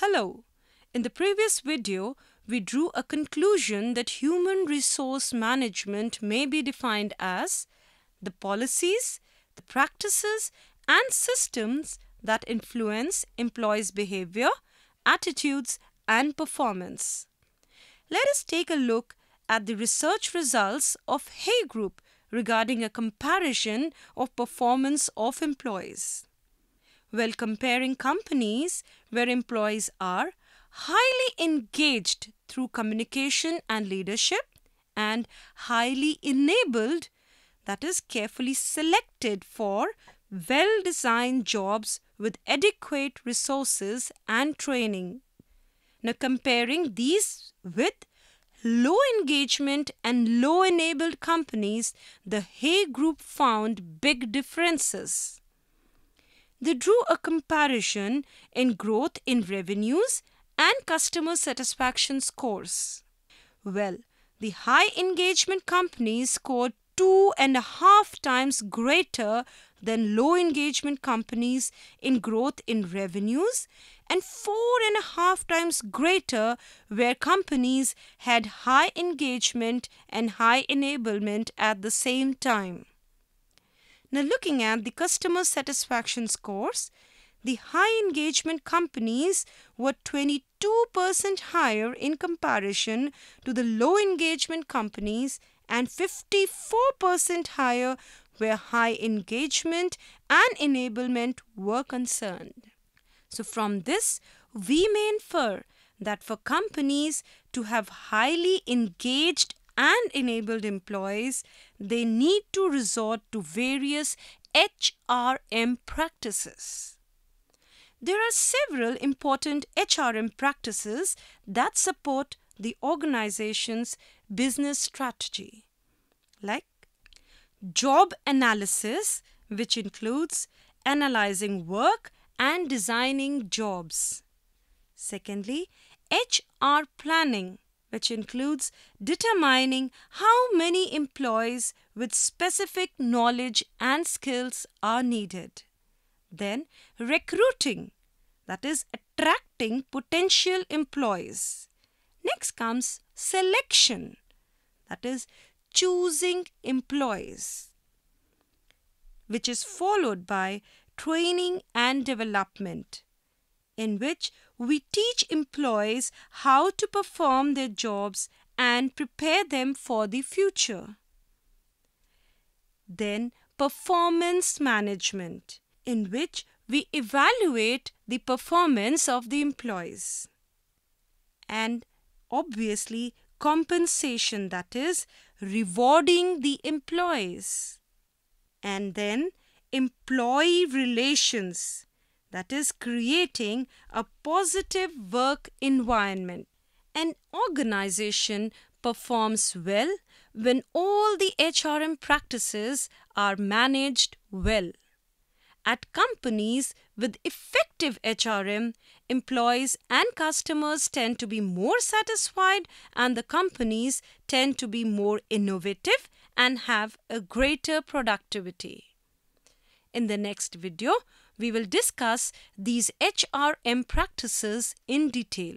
Hello. In the previous video, we drew a conclusion that human resource management may be defined as the policies, the practices, and systems that influence employees' behavior, attitudes, and performance. Let us take a look at the research results of Hay Group regarding a comparison of performance of employees. While comparing companies where employees are highly engaged through communication and leadership and highly enabled, that is, carefully selected for well designed jobs with adequate resources and training. Now, comparing these with low engagement and low enabled companies, the Hay Group found big differences. They drew a comparison in growth in revenues and customer satisfaction scores. Well, the high engagement companies scored two and a half times greater than low engagement companies in growth in revenues and four and a half times greater where companies had high engagement and high enablement at the same time. Now, looking at the customer satisfaction scores, the high engagement companies were 22% higher in comparison to the low engagement companies and 54% higher where high engagement and enablement were concerned. So, from this, we may infer that for companies to have highly engaged and enabled employees, they need to resort to various HRM practices. There are several important HRM practices that support the organization's business strategy, like job analysis, which includes analyzing work and designing jobs. Secondly, HR planning, which includes determining how many employees with specific knowledge and skills are needed. Then, recruiting, that is, attracting potential employees. Next comes selection, that is, choosing employees, which is followed by training and development, in which we teach employees how to perform their jobs and prepare them for the future. Then, performance management, in which we evaluate the performance of the employees. And obviously, compensation, that is, rewarding the employees. And then, employee relations, that is, creating a positive work environment. An organization performs well when all the HRM practices are managed well. At companies with effective HRM, employees and customers tend to be more satisfied, and the companies tend to be more innovative and have a greater productivity. In the next video, we will discuss these HRM practices in detail.